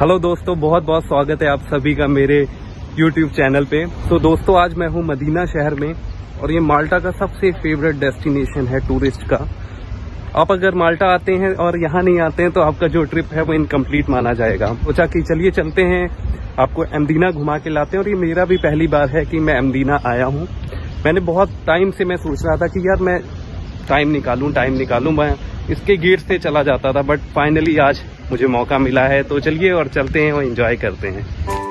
Hello दोस्तों, बहुत बहुत स्वागत है आप सभी का मेरे यूट्यूब चैनल पे। तो दोस्तों, आज मैं हूँ मदीना शहर में और ये माल्टा का सबसे फेवरेट डेस्टिनेशन है टूरिस्ट का। आप अगर माल्टा आते हैं और यहाँ नहीं आते हैं तो आपका जो ट्रिप है वो इनकम्प्लीट माना जाएगा। सोचा कि चलिए चलते हैं, आपको एमदीना घुमा के लाते हैं और ये मेरा भी पहली बार है कि मैं एमदीना आया हूँ। मैंने बहुत टाइम से मैं सोच रहा था कि यार मैं टाइम निकालूं टाइम निकालूं। मैं इसके गेट से चला जाता था बट फाइनली आज मुझे मौका मिला है तो चलिए और चलते हैं और इंजॉय करते हैं।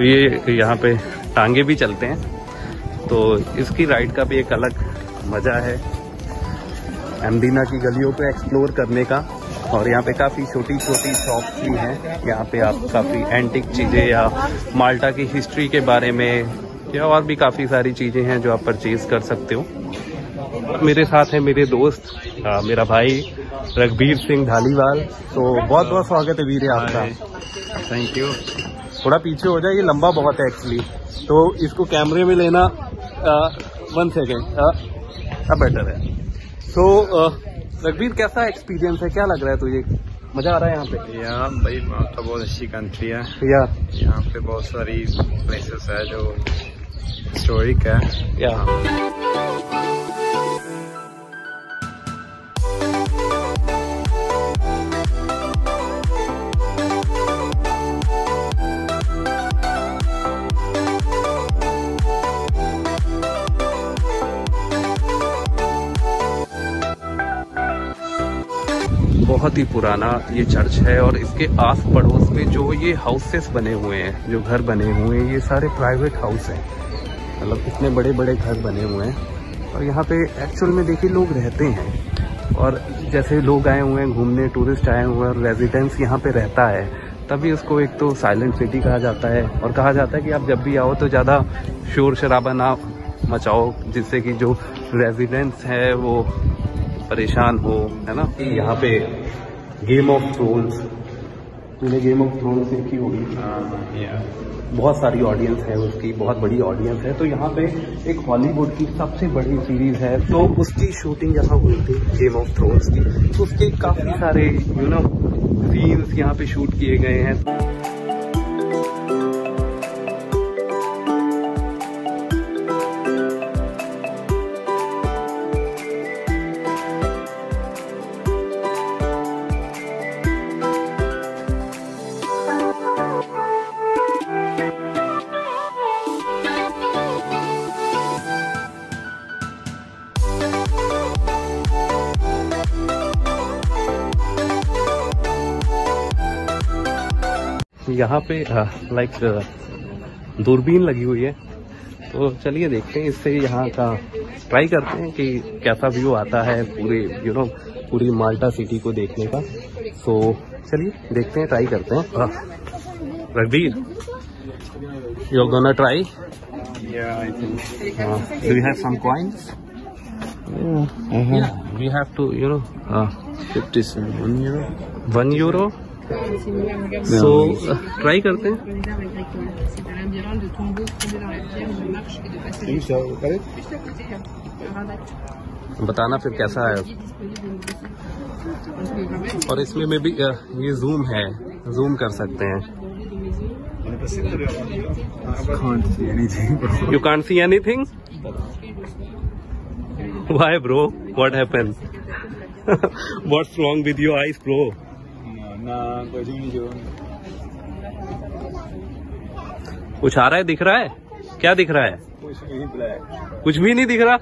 तो ये यहाँ पे टांगे भी चलते हैं। तो इसकी राइड का भी एक अलग मज़ा है। एमदीना की गलियों पे एक्सप्लोर करने का और यहाँ पे काफ़ी छोटी छोटी शॉप्स भी हैं। यहाँ पे आप काफ़ी एंटिक चीज़ें या माल्टा की हिस्ट्री के बारे में या और भी काफ़ी सारी चीज़ें हैं जो आप परचेज कर सकते हो। मेरे साथ है मेरे दोस्त आ, मेरा भाई रघबीर सिंह ढालीवाल। तो बहुत बहुत स्वागत है वीर आपका। थैंक यू थोड़ा पीछे हो जाए ये लंबा बहुत है एक्चुअली तो इसको कैमरे में लेना वन सेकेंड अब बेटर है। तो रघबीर कैसा एक्सपीरियंस है? क्या लग रहा है तुझे? मज़ा आ रहा है यहाँ पे? यहाँ भाई माल्टा बहुत अच्छी कंट्री है। या। यहाँ पे बहुत सारी प्लेसेस है जो हिस्टोरिक है। या। बहुत ही पुराना ये चर्च है और इसके आस पड़ोस में जो ये हाउसेस बने हुए हैं, जो घर बने हुए हैं, ये सारे प्राइवेट हाउस हैं। मतलब इतने बड़े बड़े घर बने हुए हैं। और यहाँ पे एक्चुअल में देखिए लोग रहते हैं। और जैसे लोग आए हुए हैं, घूमने टूरिस्ट आए हुए हैं और रेजिडेंस यहाँ पे रहता है, तभी उसको एक तो साइलेंट सिटी कहा जाता है और कहा जाता है कि आप जब भी आओ तो ज़्यादा शोर शराबा ना मचाओ, जिससे कि जो रेजिडेंस है वो परेशान हो, है ना? यहाँ पे गेम ऑफ़ थ्रोन्स तूने गेम ऑफ़ थ्रोन्स देखी होगी। बहुत सारी ऑडियंस है उसकी, बहुत बड़ी ऑडियंस है। तो यहाँ पे एक हॉलीवुड की सबसे बड़ी सीरीज़ है। तो उसकी शूटिंग यहाँ हुई थी गेम ऑफ़ थ्रोन्स की। तो उसके काफ़ी सारे यू नो सीन्स यहाँ पे शूट किए गए हैं। यहाँ पे लाइक दूरबीन लगी हुई है। तो चलिए देखते हैं इससे यहाँ का ट्राई करते हैं कि कैसा व्यू आता है पूरे यू नो पूरी माल्टा सिटी को देखने का। तो चलिए देखते हैं ट्राई करते हैं। Ranbir you gonna try do you have some coins we have two you know fifty one euro one euro So, uh, करते हैं। बताना फिर कैसा है। और इसमें मैं भी uh, ये जूम है। जूम कर सकते हैं। You can see anything why bro what happen what's wrong with your eyes bro कुछ आ रहा है? दिख रहा है? क्या दिख रहा है? कुछ ब्लैक कुछ भी नहीं दिख रहा?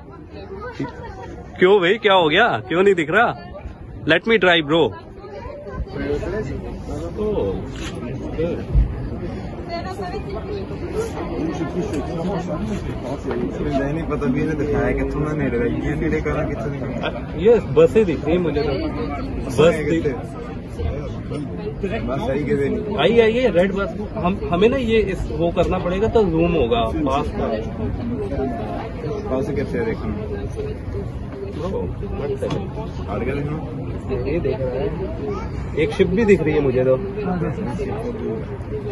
क्यों भाई? क्या हो गया? क्यों नहीं दिख रहा? लेट मी ट्राई ब्रो नहीं पता भी दिखाया कि ये बस करा कितने बसें दिख रही मुझे तो। बस दिख आइए आइए रेड बस हम हमें ना ये इस वो करना पड़ेगा तो जूम होगा पास का कैसे ये देख एक शिप भी दिख रही है मुझे तो।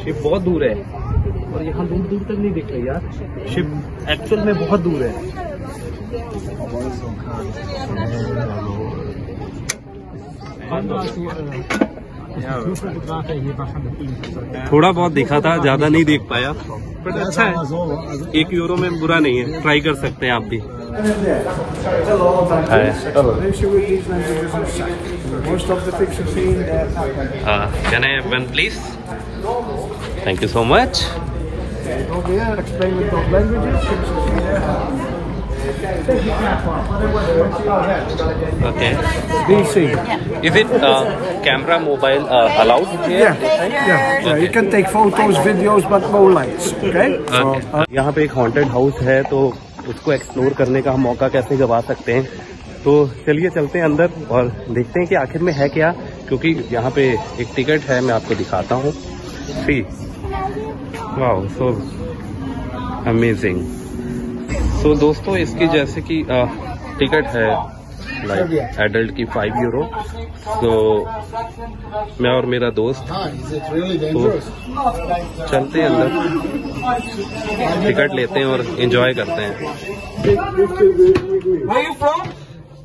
शिप बहुत दूर है। और यहाँ दूर दूर तक नहीं दिख रही यार। शिप एक्चुअल में बहुत दूर है। थोड़ा बहुत दिखा था ज़्यादा नहीं देख पाया। बट अच्छा है। एक यूरो में बुरा नहीं है ट्राई कर सकते हैं आप भी. Can I one please thank you so much Over here, explain with those languages. Pictures see there. Okay BC. Is it camera mobile allowed Yeah, yeah, yeah. You can take photos, videos, but no lights. Okay. यहाँ पे एक haunted house है तो उसको explore करने का हम मौका कैसे गवा सकते हैं तो चलिए चलते हैं अंदर और देखते हैं कि आखिर में है क्या क्योंकि यहाँ पे एक टिकट है मैं आपको दिखाता हूँ सी वाह सो अमेजिंग सो दोस्तों इसकी जैसे कि टिकट है लाइक एडल्ट की फाइव यूरो तो मैं और मेरा दोस्त तो चलते हैं अंदर टिकट लेते हैं और एंजॉय करते हैं from?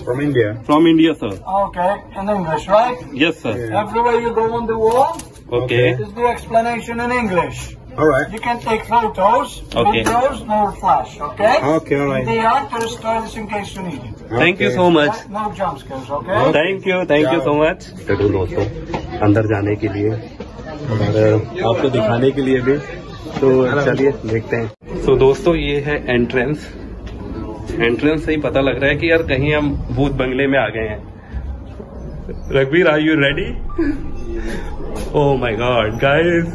from India from India sir Okay, in English, right? Yes sir Everywhere you go on the wall, okay is the explanation in English. All right You can take photos, Okay. videos, no flash. Okay. okay all right The actors toilets in case you need it. Thank you so much No jump scares. Okay. Thank you thank you so much चलो दोस्तों अंदर जाने के लिए और आपको दिखाने के लिए भी तो चलिए देखते हैं तो दोस्तों ये है एंट्रेंस एंट्रेंस से ही पता लग रहा है कि यार कहीं हम भूत बंगले में आ गए हैं Raghbir are you ready oh my God guys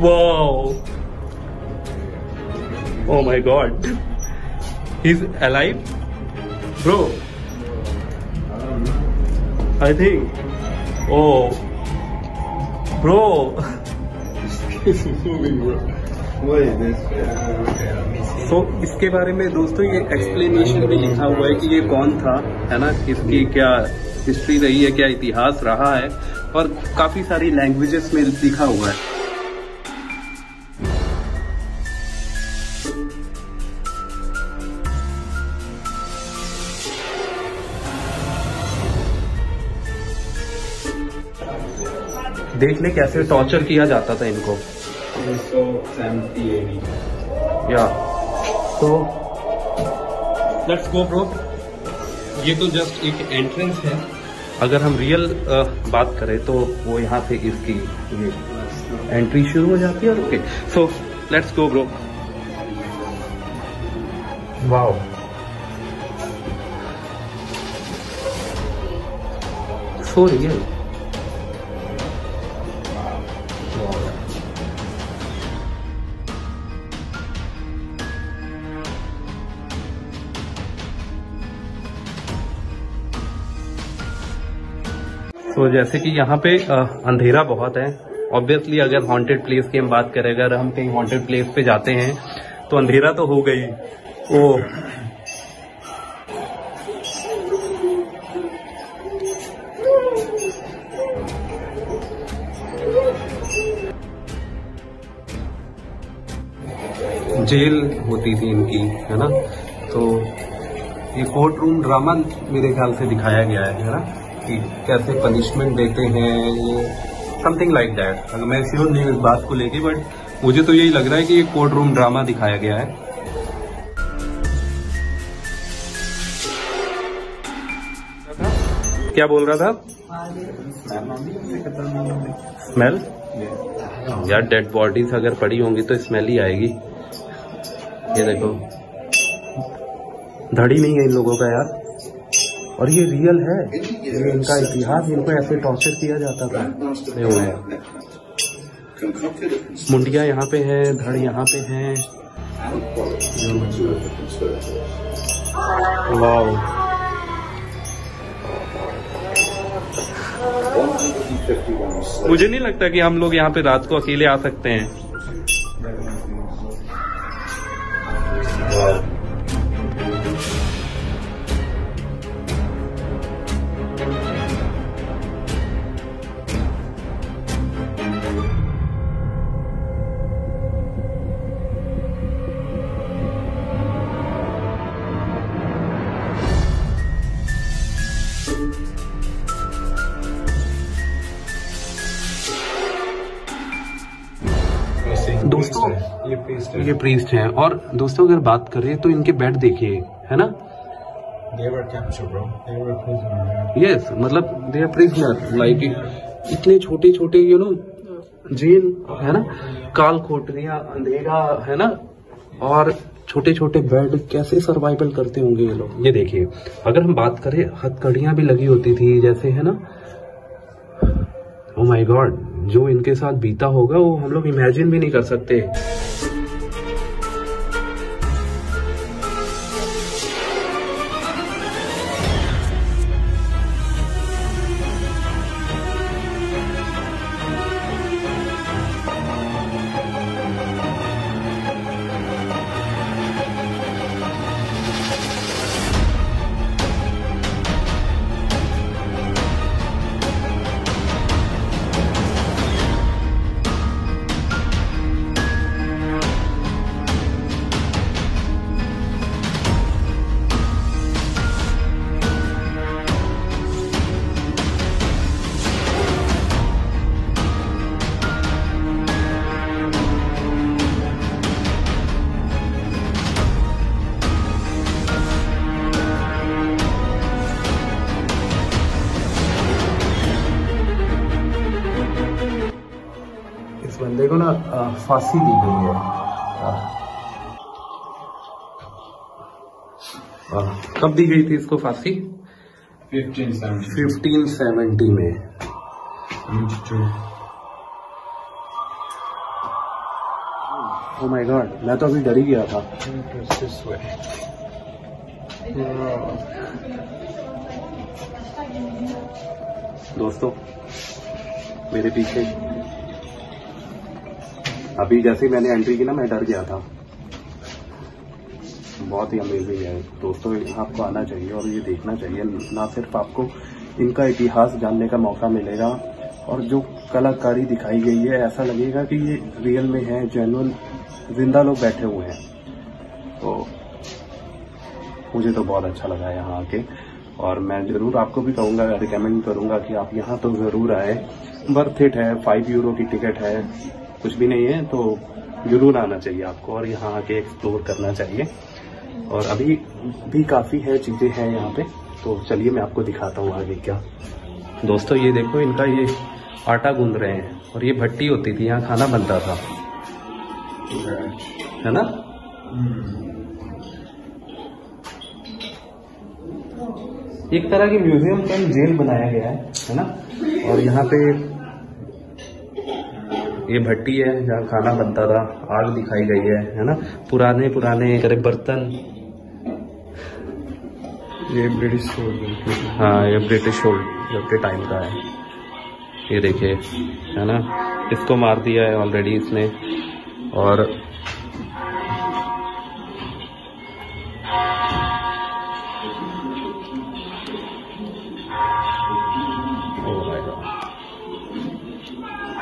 wow oh my God He's alive? Bro. I think. Oh. Bro. this तो इसके बारे में दोस्तों ये एक्सप्लेनेशन भी लिखा हुआ है कि ये कौन था, है ना इसकी क्या हिस्ट्री रही है, क्या इतिहास रहा है और काफ़ी सारी लैंग्वेजेस में लिखा हुआ है देख ले कैसे टॉर्चर किया जाता था इनको। या। तो लेट्स गो ब्रो ये तो जस्ट एक एंट्रेंस है। अगर हम रियल बात करें तो वो यहाँ से इसकी ये एंट्री शुरू हो जाती है okay so let's go bro wow so real तो जैसे कि यहाँ पे अंधेरा बहुत है। ऑब्वियसली अगर हॉन्टेड प्लेस की हम बात करें, अगर हम कहीं हॉन्टेड प्लेस पे जाते हैं तो अंधेरा तो हो गई। ओ। जेल होती थी इनकी, है ना? तो ये कोर्ट रूम ड्रामा मेरे ख्याल से दिखाया गया है ना? कि कैसे पनिशमेंट देते हैं समथिंग लाइक दैट मैं श्योर नहीं इस बात को लेके बट मुझे तो यही लग रहा है कि ये कोर्ट रूम ड्रामा दिखाया गया है। क्या बोल रहा था? स्मेल? यार डेड बॉडीज अगर पड़ी होंगी तो स्मेल ही आएगी। ये देखो। धड़ी नहीं है इन लोगों का, यार। और ये रियल है। ये इनका इतिहास इनको ऐसे टॉर्चर किया जाता था। हुआ है मुंडिया यहाँ पे है धड़ यहाँ पे है. वाओ मुझे नहीं लगता कि हम लोग यहाँ पे रात को अकेले आ सकते हैं। प्रीस्ट हैं। और दोस्तों अगर बात करें तो इनके बेड देखिए है ना. यस मतलब दे आर प्रिजनर लाइक इतने छोटे छोटे यू नो जेल है ना? काल कोठरिया अंधेरा है ना? और छोटे छोटे बेड कैसे सर्वाइवल करते होंगे ये लोग? ये देखिए अगर हम बात करें हथकड़ियाँ भी लगी होती थी जैसे है ना? ओ माय गॉड जो इनके साथ बीता होगा वो हम लोग इमेजिन भी नहीं कर सकते। को ना फांसी दी गई है। कब दी गई थी इसको फांसी? 1570. 1570 में। ओ माय गॉड मैं तो अभी डर ही गया था. दोस्तों मेरे पीछे अभी जैसे मैंने एंट्री की ना, मैं डर गया था। बहुत ही अमेजिंग है। दोस्तों, आपको आना चाहिए और ये देखना चाहिए। ना सिर्फ़ आपको इनका इतिहास जानने का मौका मिलेगा और जो कलाकारी दिखाई गई है, ऐसा लगेगा कि ये रियल में है जेनुअन ज़िंदा लोग बैठे हुए हैं। तो मुझे तो बहुत अच्छा लगा यहाँ आके। और मैं ज़रूर आपको भी कहूँगा रिकमेंड करूँगा कि आप यहाँ तो ज़रूर आए। बर्थ इट है फाइव यूरो की टिकट है। कुछ भी नहीं है तो ज़रूर आना चाहिए आपको और यहाँ आके एक्सप्लोर करना चाहिए। और अभी भी काफ़ी है, चीज़ें हैं यहाँ पे तो चलिए मैं आपको दिखाता हूँ आगे क्या। दोस्तों, ये देखो, इनका ये आटा गूंद रहे हैं और ये भट्टी होती थी, यहाँ खाना बनता था। है ना? एक तरह की म्यूज़ियम कम जेल बनाया गया है है ना? और यहाँ पे ये भट्टी है जहाँ खाना बनता था आग दिखाई गई है है ना? पुराने पुराने करे बर्तन। ये ब्रिटिश हाँ ये ब्रिटिश होल्ड के टाइम का है। ये देखिए है ना? इसको मार दिया है ऑलरेडी इसने। और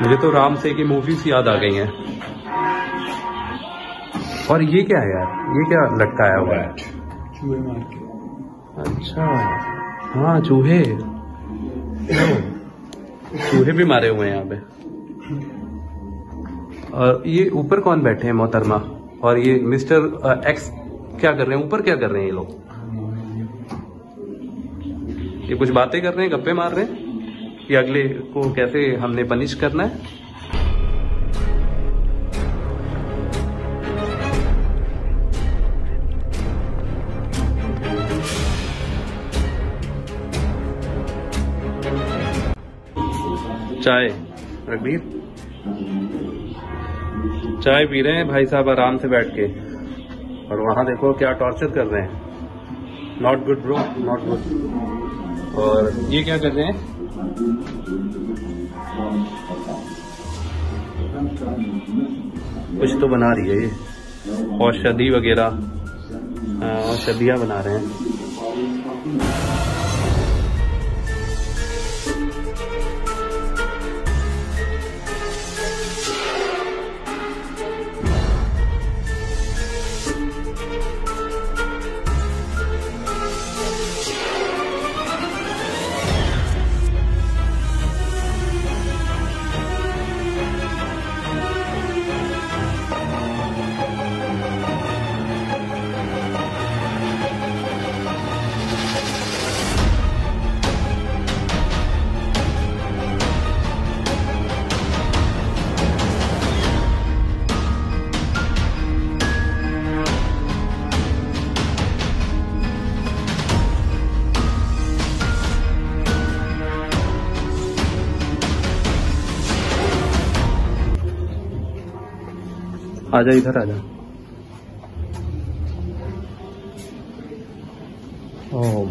मुझे तो राम से की मूवीज़ याद आ गई हैं। और ये क्या है यार? ये क्या लटकाया हुआ है? चूहे मार के। अच्छा। हाँ चूहे। चूहे भी मारे हुए हैं यहाँ पे। और ये ऊपर कौन बैठे हैं मोहतरमा? और ये मिस्टर एक्स क्या कर रहे हैं? ऊपर क्या कर रहे हैं ये लोग? ये कुछ बातें कर रहे हैं गप्पे मार रहे हैं? कि अगले को कैसे हमने पनिश करना है। चाय रघबीर चाय पी रहे हैं भाई साहब आराम से बैठ के। और वहाँ देखो क्या टॉर्चर कर रहे हैं। Not good bro not good और ये क्या कर रहे हैं? कुछ तो बना रही है ये। औषधि वगैरह हाँ, औषधियाँ बना रहे हैं। आजा, इधर आजा। ओह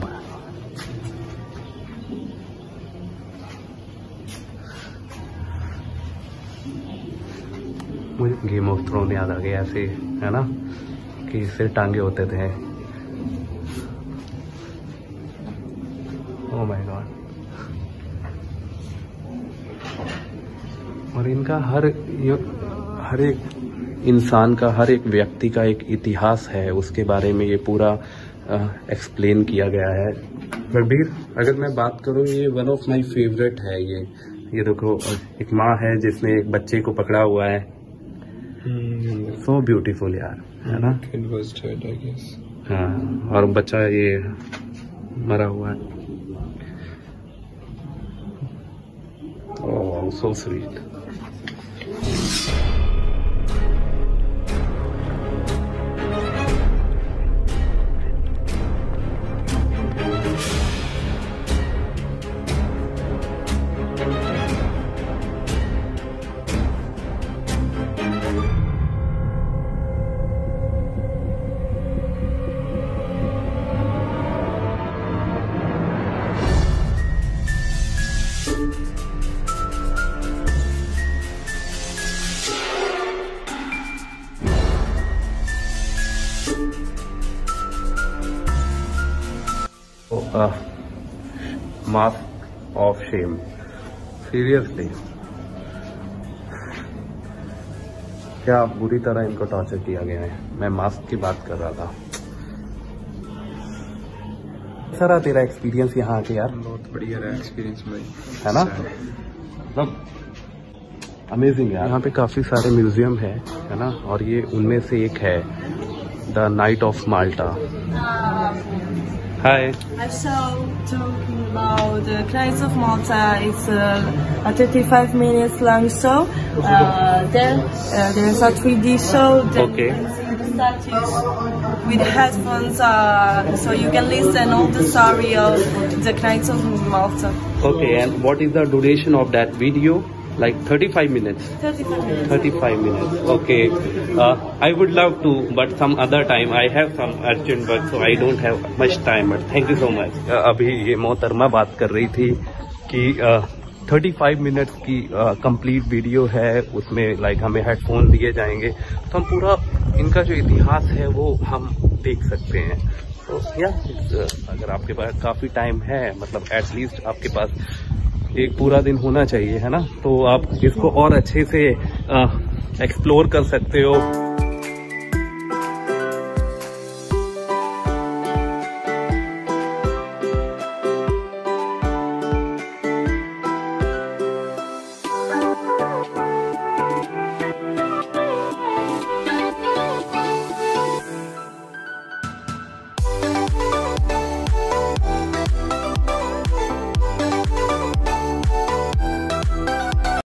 मुझे गेम ऑफ़ थ्रोन याद आ गया ऐसे, है ना? कि सिर टांगे होते थे। ओह माय गॉड और इनका हर हर एक इंसान का हर एक व्यक्ति का एक इतिहास है उसके बारे में ये पूरा एक्सप्लेन किया गया है। रणबीर अगर मैं बात करूँ ये वन ऑफ़ माई फेवरेट है ये। ये देखो एक माँ है जिसने एक बच्चे को पकड़ा हुआ है। सो hmm. ब्यूटीफुल so यार है ना? Dead, हाँ और बच्चा ये मरा हुआ है। ओह so sweet uh, mask of shame. Seriously. क्या बुरी तरह इनको टॉर्चर किया गया है? मैं मास्क की बात कर रहा था। कैसा रहा तेरा एक्सपीरियंस यहाँ आके यार। बहुत बढ़िया रहा एक्सपीरियंस भाई। है ना? मतलब अमेजिंग है यहाँ पे काफ़ी सारे म्यूज़ियम है है ना? और ये उनमें से एक है। the Knight of Malta. Hi. I shall talking about the Knights of Malta. It's a, a 35 minutes long show. Uh, then uh, there's a 3D show. Then okay. With headphones, uh, so you can listen all the story of the Knights of Malta. Okay, and what is the duration of that video? Like 35 minutes. 35 minutes. 35 minutes. Okay. Uh, I would love to, but some other time. I have some urgent work, so I don't have much time. But thank you so much. Uh, अभी ये मोहतरमा बात कर रही थी कि uh, 35 minutes की complete uh, video है उसमें लाइक like, हमें हेडफोन दिए जाएँगे तो हम पूरा इनका जो इतिहास है वो हम देख सकते हैं तो या अगर आपके पास काफ़ी टाइम है मतलब एटलीस्ट आपके पास एक पूरा दिन होना चाहिए, है ना? तो आप इसको और अच्छे से एक्सप्लोर कर सकते हो।